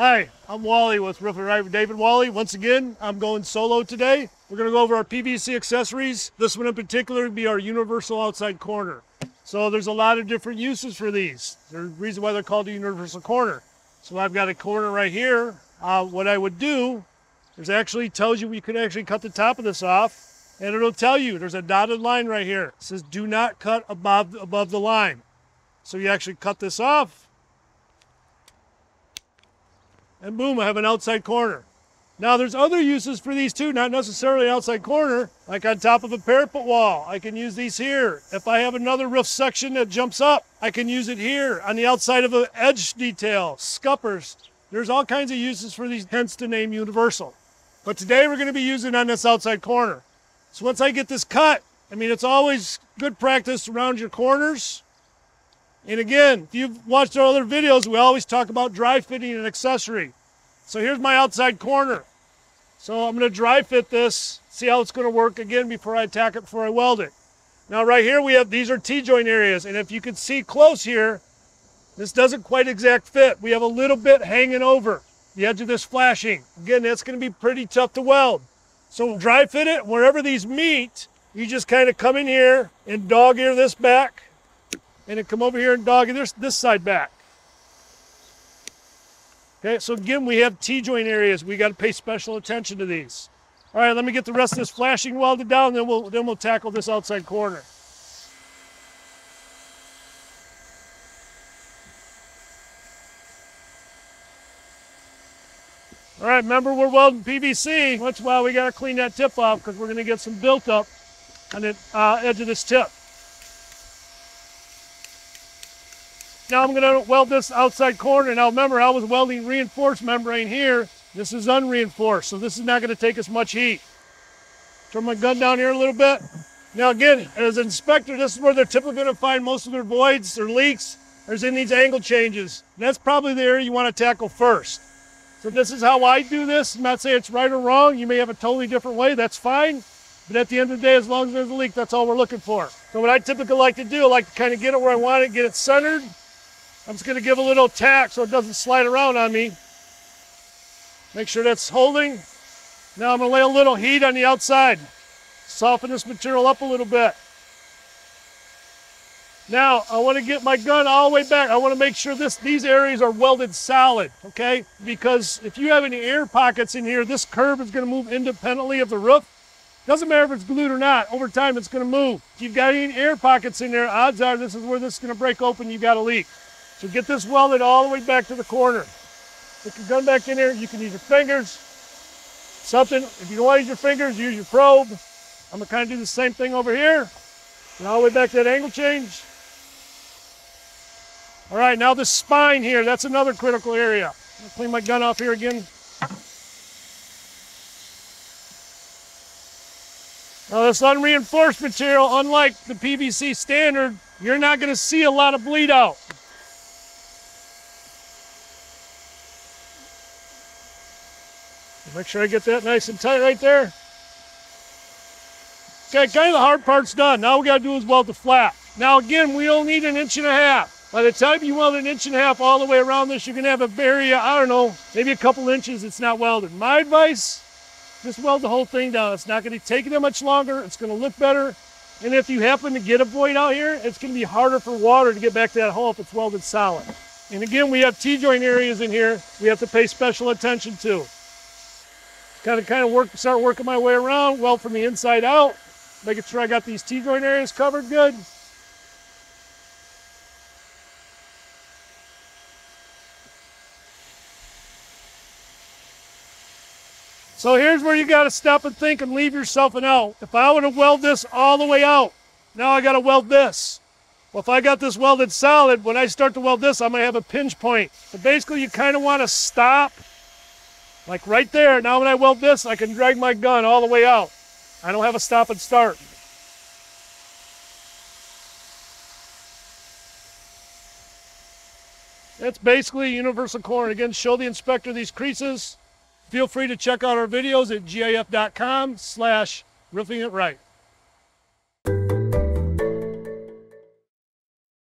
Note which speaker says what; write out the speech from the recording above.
Speaker 1: Hi, I'm Wally with Roofing with Dave and Wally. Once again, I'm going solo today. We're going to go over our PVC accessories. This one in particular would be our universal outside corner. So there's a lot of different uses for these. There's a reason why they're called a universal corner. So I've got a corner right here. Uh, what I would do, there's actually tells you you can actually cut the top of this off and it'll tell you there's a dotted line right here. It says do not cut above, above the line. So you actually cut this off and boom, I have an outside corner. Now there's other uses for these too, not necessarily outside corner, like on top of a parapet wall. I can use these here. If I have another roof section that jumps up, I can use it here on the outside of an edge detail, scuppers. There's all kinds of uses for these, hence the name universal. But today we're gonna be using on this outside corner. So once I get this cut, I mean, it's always good practice around your corners. And again, if you've watched our other videos, we always talk about dry fitting an accessory. So here's my outside corner. So I'm going to dry fit this, see how it's going to work again before I tack it, before I weld it. Now right here we have, these are T-joint areas, and if you can see close here, this doesn't quite exact fit. We have a little bit hanging over the edge of this flashing. Again, that's going to be pretty tough to weld. So dry fit it, wherever these meet, you just kind of come in here and dog ear this back, and then come over here and dog this, this side back. Okay, so again, we have T-joint areas. We got to pay special attention to these. All right, let me get the rest of this flashing welded down, then we'll, then we'll tackle this outside corner. All right, remember we're welding PVC. That's why we got to clean that tip off because we're going to get some built up on the uh, edge of this tip. Now I'm going to weld this outside corner. Now remember, I was welding reinforced membrane here. This is unreinforced, so this is not going to take as much heat. Turn my gun down here a little bit. Now again, as an inspector, this is where they're typically going to find most of their voids or leaks. There's in these angle changes. And that's probably the area you want to tackle first. So this is how I do this. I'm not saying it's right or wrong. You may have a totally different way. That's fine. But at the end of the day, as long as there's a leak, that's all we're looking for. So what I typically like to do, I like to kind of get it where I want it, get it centered, I'm just going to give a little tack so it doesn't slide around on me. Make sure that's holding. Now I'm to lay a little heat on the outside. Soften this material up a little bit. Now I want to get my gun all the way back. I want to make sure this these areas are welded solid, okay? Because if you have any air pockets in here, this curve is going to move independently of the roof. Doesn't matter if it's glued or not. Over time, it's going to move. If you've got any air pockets in there, odds are this is where this is going to break open. You've got a leak. So get this welded all the way back to the corner. Put your gun back in there. You can use your fingers. Something, if you don't want to use your fingers, use your probe. I'm to kind of do the same thing over here. And all the way back to that angle change. All right, now the spine here, that's another critical area. Gonna clean my gun off here again. Now this unreinforced material, unlike the PVC standard, you're not gonna see a lot of bleed out. Make sure I get that nice and tight right there. Okay, kind of the hard part's done. Now we gotta do is weld the flap. Now again, we don't need an inch and a half. By the time you weld an inch and a half all the way around this, you're gonna have a area, I don't know, maybe a couple inches it's not welded. My advice, just weld the whole thing down. It's not gonna take that much longer. It's gonna look better. And if you happen to get a void out here, it's gonna be harder for water to get back to that hole if it's welded solid. And again, we have T-joint areas in here we have to pay special attention to. Kind of, kind of work, start working my way around, weld from the inside out, making sure I got these T-joint areas covered good. So here's where you got to stop and think and leave yourself an out. If I want to weld this all the way out, now I got to weld this. Well, if I got this welded solid, when I start to weld this, I'm going to have a pinch point. So basically, you kind of want to stop like right there, now when I weld this, I can drag my gun all the way out. I don't have a stop and start. That's basically universal core. again, show the inspector these creases. Feel free to check out our videos at gaf.com slash roofing it right.